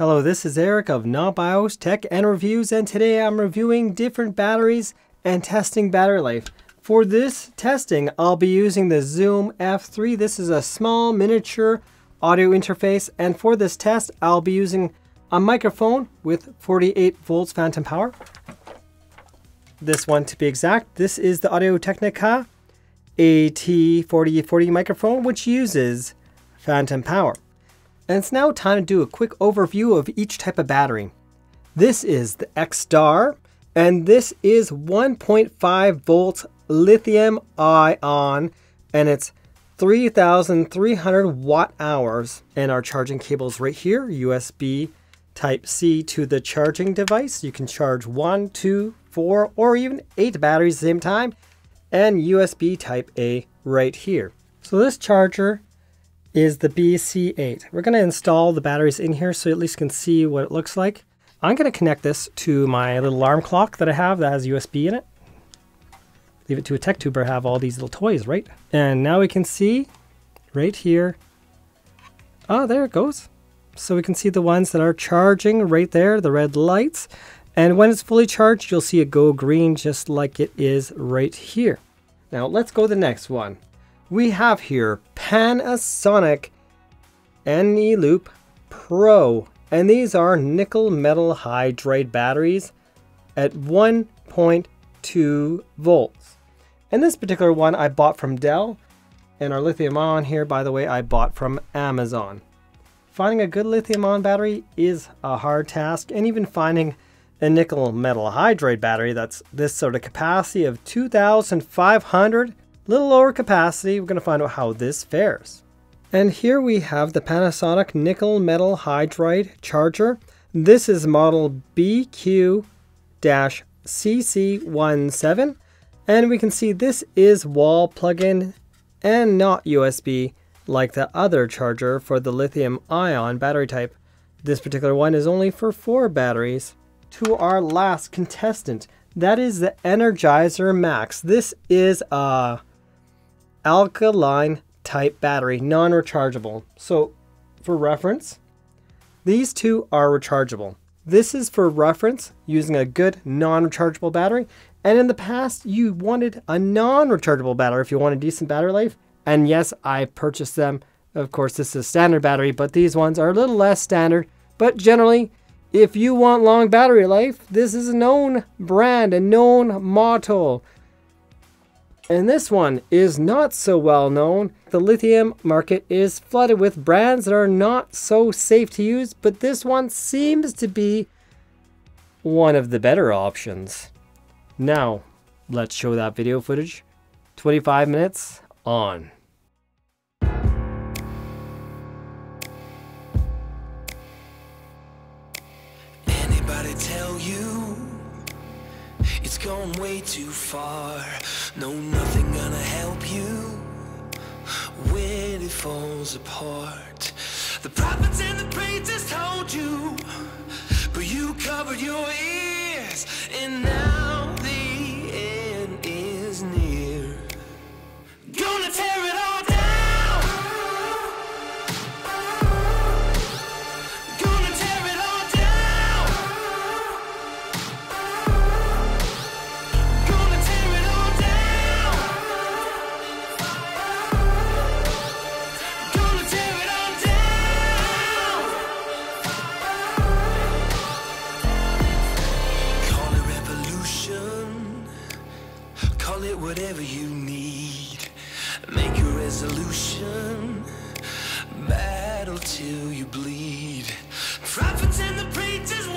Hello, this is Eric of NotBIOS Tech and Reviews, and today I'm reviewing different batteries and testing battery life. For this testing, I'll be using the Zoom F3. This is a small miniature audio interface, and for this test, I'll be using a microphone with 48 volts phantom power. This one to be exact. This is the Audio Technica AT4040 microphone, which uses phantom power. And it's now time to do a quick overview of each type of battery. This is the Xtar, and this is 1.5 volts lithium ion, and it's 3,300 watt hours. And our charging cables right here, USB Type C to the charging device. You can charge one, two, four, or even eight batteries at the same time, and USB Type A right here. So this charger is the BC8. We're going to install the batteries in here so at least you can see what it looks like. I'm going to connect this to my little alarm clock that I have that has USB in it. Leave it to a tech tuber have all these little toys, right? And now we can see right here. Oh, there it goes. So we can see the ones that are charging right there, the red lights. And when it's fully charged, you'll see it go green just like it is right here. Now let's go to the next one. We have here Panasonic Eneloop Pro. And these are nickel metal hydride batteries at 1.2 volts. And this particular one I bought from Dell. And our lithium ion here, by the way, I bought from Amazon. Finding a good lithium ion battery is a hard task, and even finding a nickel metal hydride battery that's this sort of capacity of 2,500 little lower capacity, we're going to find out how this fares. And here we have the Panasonic nickel metal hydride charger. This is model BQ-CC17 and we can see this is wall plug-in and not USB like the other charger for the lithium ion battery type. This particular one is only for four batteries. To our last contestant, that is the Energizer Max. This is a alkaline type battery, non-rechargeable. So for reference, these two are rechargeable. This is for reference using a good non-rechargeable battery. And in the past, you wanted a non-rechargeable battery if you want a decent battery life. And yes, I purchased them. Of course, this is a standard battery, but these ones are a little less standard. But generally, if you want long battery life, this is a known brand, a known motto. And this one is not so well known. The lithium market is flooded with brands that are not so safe to use, but this one seems to be one of the better options. Now, let's show that video footage. 25 minutes on. It's gone way too far? No, nothing gonna help you when it falls apart. The prophets and the preachers told you, but you covered your ears, Call it whatever you need. Make a resolution. Battle till you bleed. Prophets and the preachers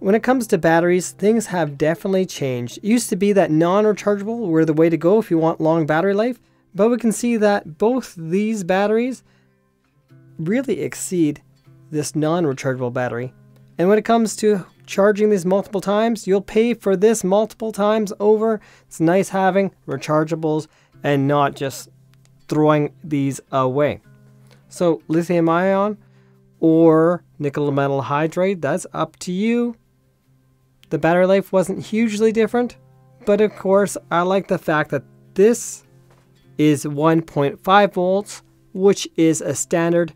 When it comes to batteries, things have definitely changed. It used to be that non-rechargeable were the way to go if you want long battery life, but we can see that both these batteries really exceed this non-rechargeable battery. And when it comes to charging these multiple times, you'll pay for this multiple times over. It's nice having rechargeables and not just throwing these away. So lithium ion or nickel metal hydride, that's up to you. The battery life wasn't hugely different, but of course, I like the fact that this is 1.5 volts, which is a standard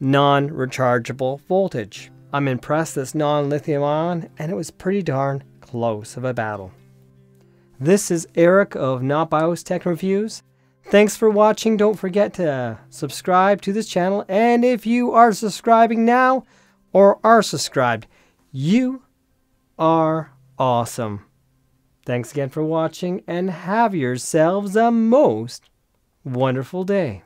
non rechargeable voltage. I'm impressed this non lithium ion, and it was pretty darn close of a battle. This is Eric of Not BIOS Tech Reviews. Thanks for watching. Don't forget to subscribe to this channel. And if you are subscribing now or are subscribed, you are awesome. Thanks again for watching and have yourselves a most wonderful day.